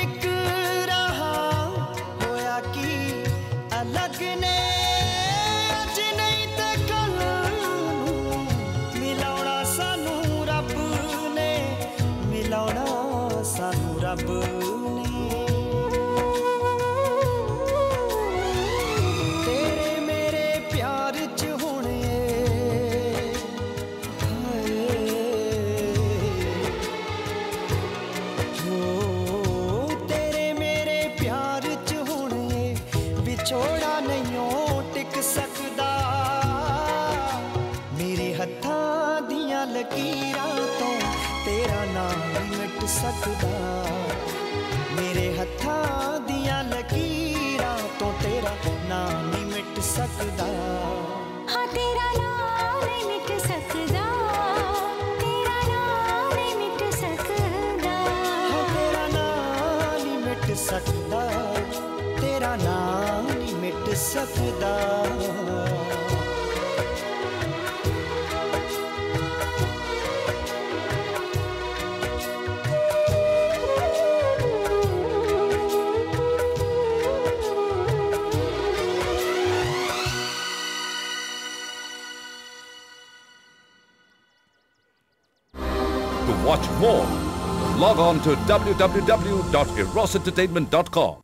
एक रहा होया कि अलग ने अज नहीं तो कल सानू रब ने मिलाउना सानू रब ਵਿਛੋੜਾ ਨਹੀਂਓ ਟਿਕ ਸਕਦਾ ਮੇਰੇ ਹੱਥਾਂ ਦੀਆਂ ਲਕੀਰਾਂ ਤੋਂ ਤੇਰਾ ਨਾਮ ਨਹੀਂ ਮਿਟ ਸਕਦਾ ਮੇਰੇ ਹੱਥਾਂ ਦੀਆਂ ਲਕੀਰਾਂ ਤੋਂ ਤੇਰਾ ਨਾਮ ਨਹੀਂ ਮਿਟ ਸਕਦਾ ਹਾਂ ਤੇਰਾ ਨਾਮ ਨਹੀਂ ਮਿਟ ਸਕਦਾ ਤੇਰਾ ਨਾਮ ਨਹੀਂ ਮਿਟ ਸਕਦਾ ਹਾਂ ਤੇਰਾ ਨਾਮ ਨਹੀਂ ਮਿਟ ਸਕਦਾ ਤੇਰਾ ਨਾਮ मिट सकदा To watch more, log on to www.erosentertainment.com.